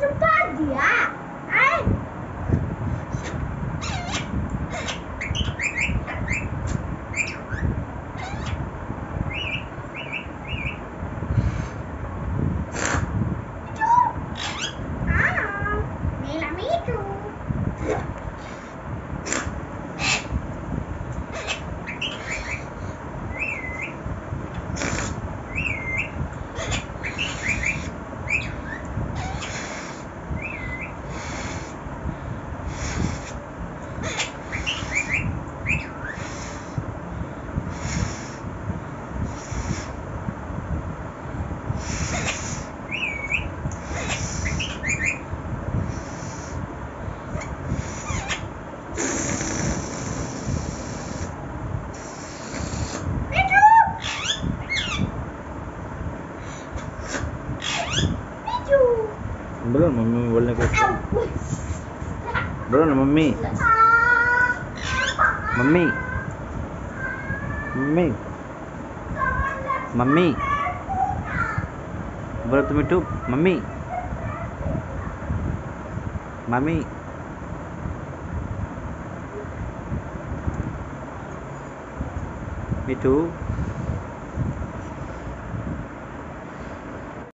是八点。belum mami boleh ke sini belum mami mami mami mami mami mami